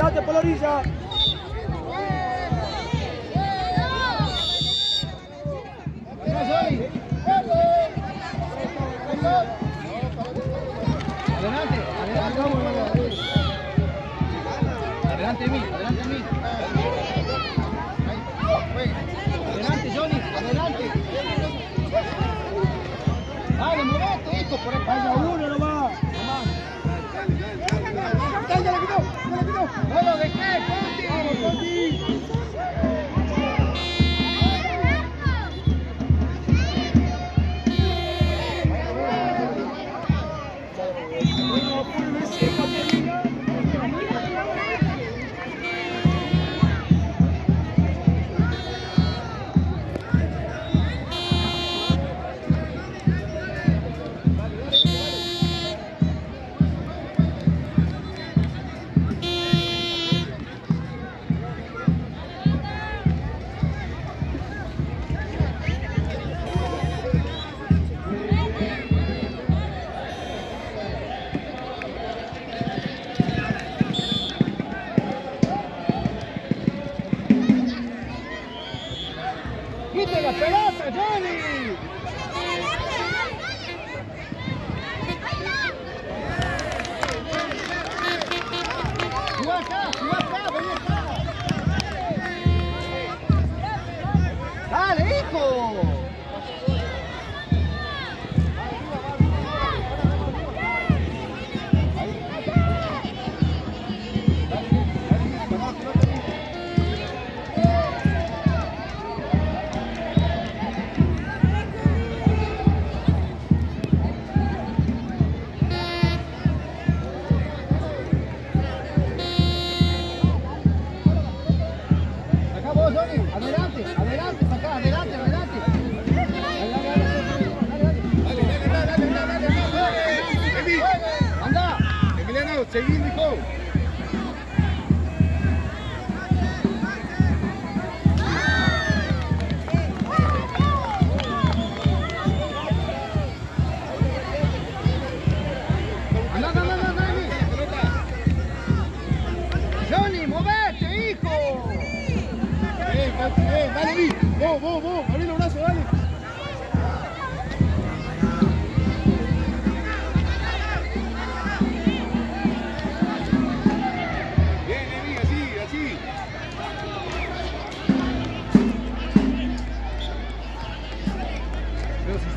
Andate por la orilla. Adelante, adelante. Adelante de adelante. ¡Vamos, de qué, Conti! ¡Vamos, Conti! ¡Quita la pelota, Johnny!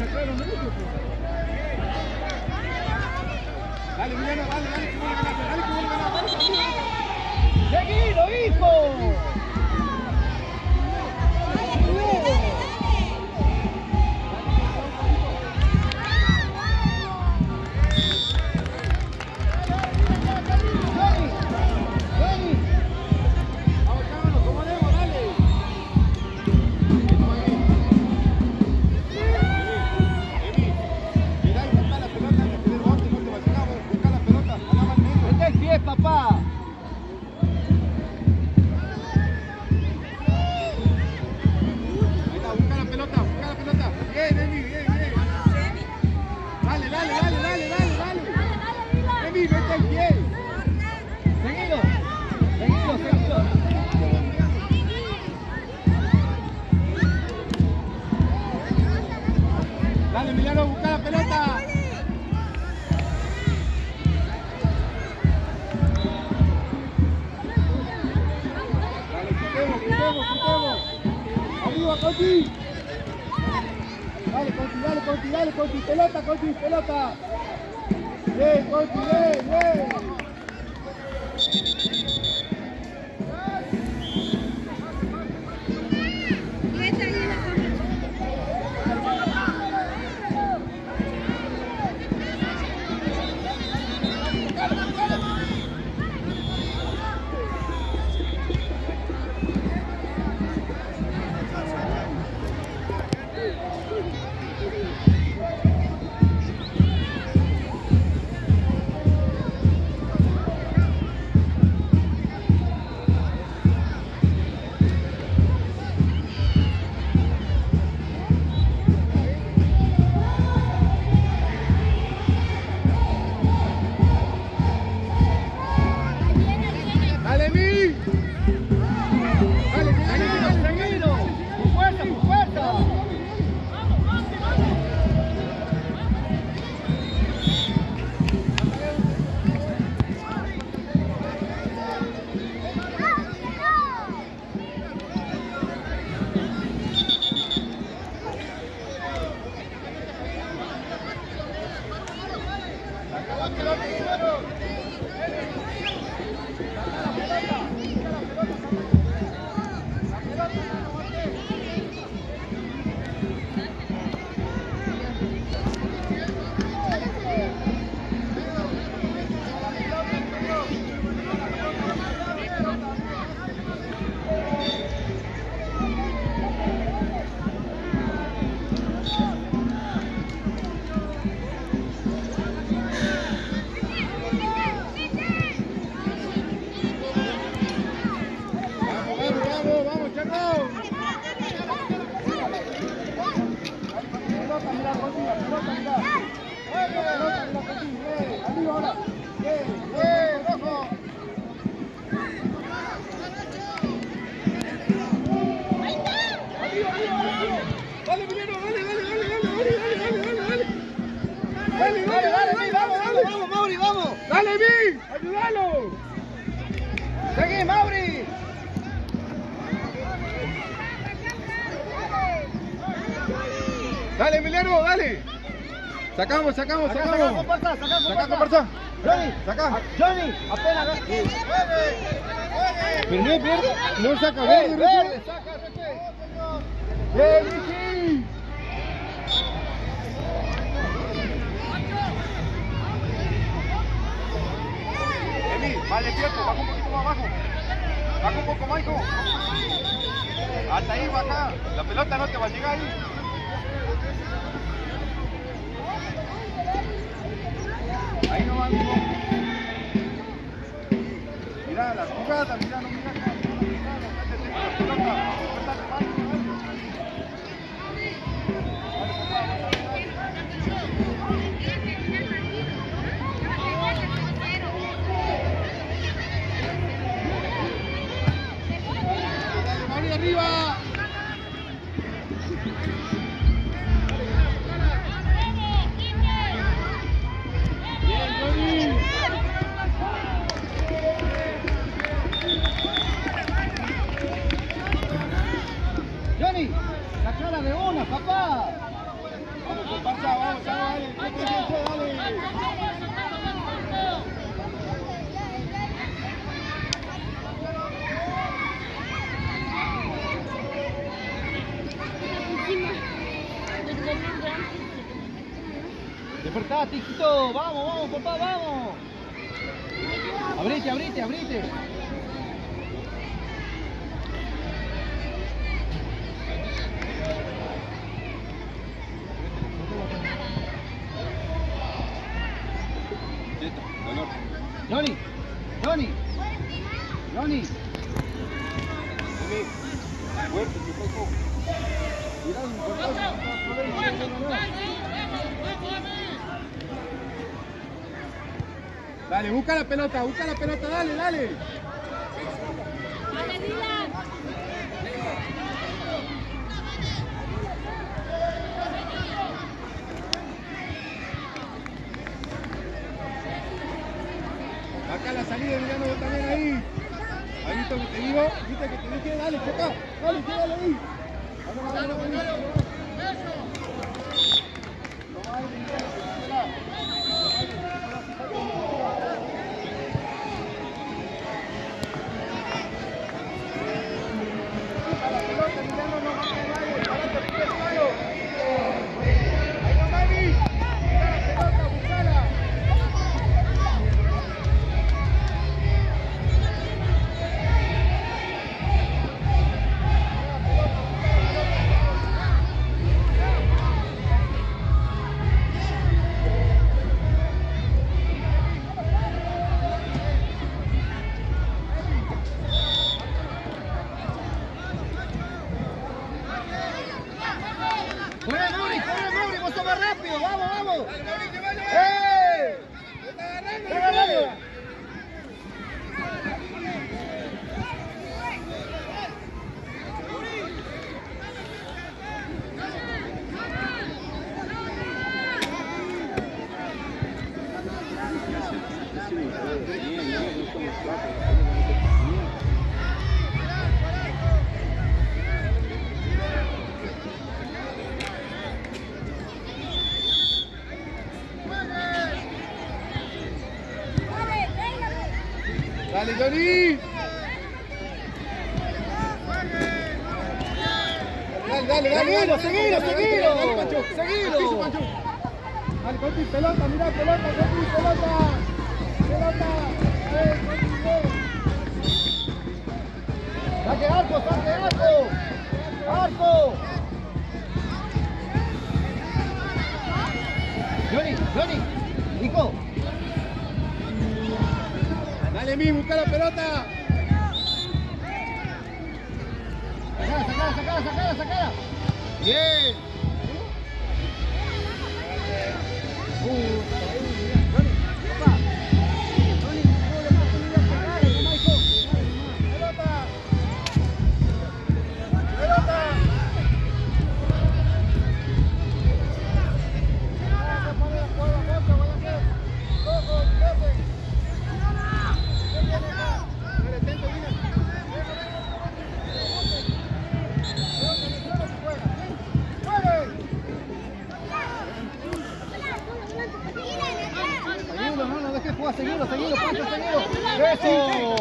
sacaron mucho. Dale, Emiliano, dale, dale, dale, dale, dale, dale, dale, dale, dale, pelota. Seguí, Mauri. Dale, Emiliano, dale. Sacamos, sacamos, Saca, sacamos. saca, comparsa, saca, comparsa. Johnny, Saca. Johnny, apenas no verde, saca verde, verde, saca. ¡Eh, Ricky! Emi, vale tiempo, abajo. Baja un poco más, hijo. Hasta ahí, baja. La pelota no te va a llegar ahí. Ahí no va, amigo. Mira la jugada, mira, no. Mira, Vamos, vamos, papá, vamos. Abrite, abrite, abrite. Dale, busca la pelota, busca la pelota, dale, dale. Acá la salida, Emiliano, vos también ahí. Ahí que te digo, viste que te dale, choca, dale, quédale ahí. Vamos, vamos, Johnny. Dale, dale, dale. Seguilo, seguilo, seguilo. Dale, Pancho. Seguilo. Piso, Pancho. Dale, Conti, pelota, mira, pelota, Conti, pelota. Pelota. Eh, eh. Saque arco, saque arco. Arco. Johnny, Johnny. Nico. Dale, mi, busca la pelota. Sacala, sacala, sacala, sacala, sacala. Bien. Uh, seguilo, seguilo, Pancho. Eso.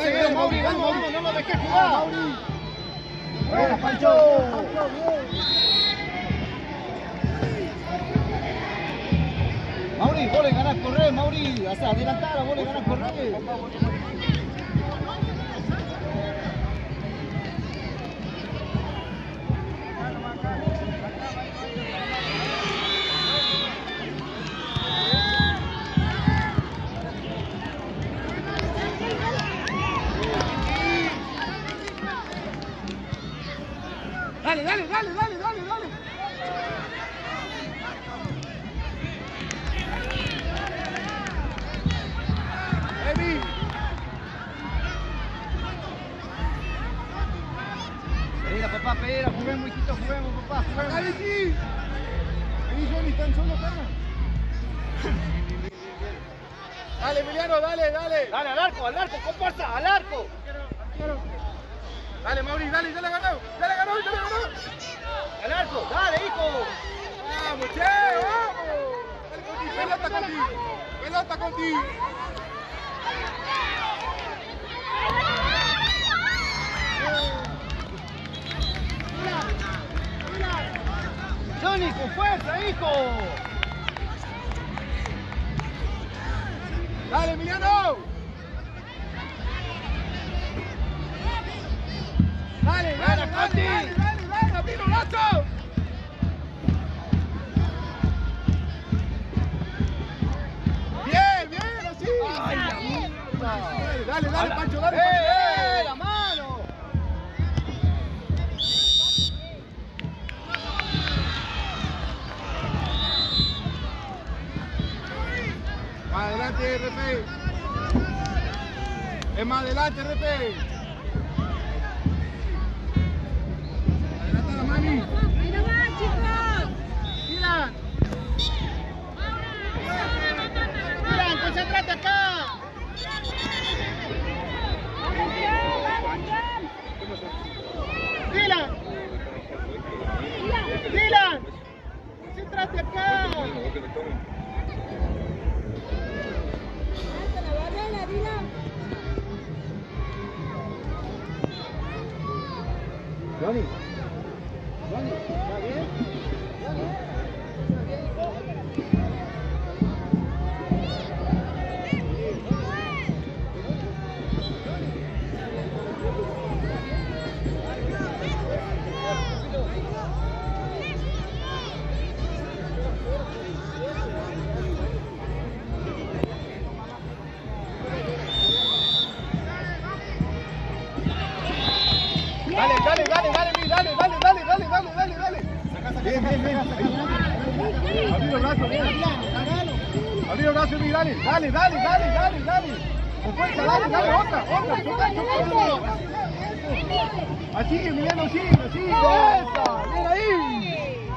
Seguilo, Mauri, vamos, vamos, no lo dejes jugar. Buena, Pancho. Mauri, vos le ganás correr, Mauri. O sea, adelantar, vos le ganás correr. Dale, Emiliano, dale, dale. Dale, al arco, al arco, comparsa, al arco. Dale, Mauri, dale, dale ganó. Dale ganó, dale ganó. Al arco, dale, hijo. Vamos, che, vamos. Dale, Conti, pelota contigo. Pelota contigo. Johnny, con fuerza, hijo. Dale, Emiliano. Dale, dale, dale, dale, dale, dale, abrilo, Nacho. Bien, bien, así. Ay, la mierda. Dale, dale, Pancho, dale. ¡Eh, Pancho. Adelante, RP. Es más adelante, RP. Adelante la mami. Miran. ¡Miran, concentrate acá! ¡Dylan! ¡Dylan! ¡Concéntrate acá! Johnny. Dale, dale, dale, dale, dale, dale. Con fuerza, dale, dale, otra, otra, choca, choca. Así, Emiliano, sigue, sigue. Esa, bien ahí.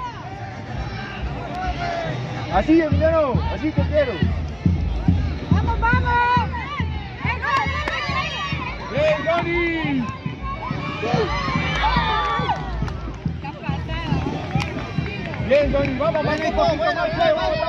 Así, Emiliano, así te quiero. ¡Vamos, vamos! Bien, Johnny. Bien, Johnny, vamos, vamos, un poquito más, vamos, vamos,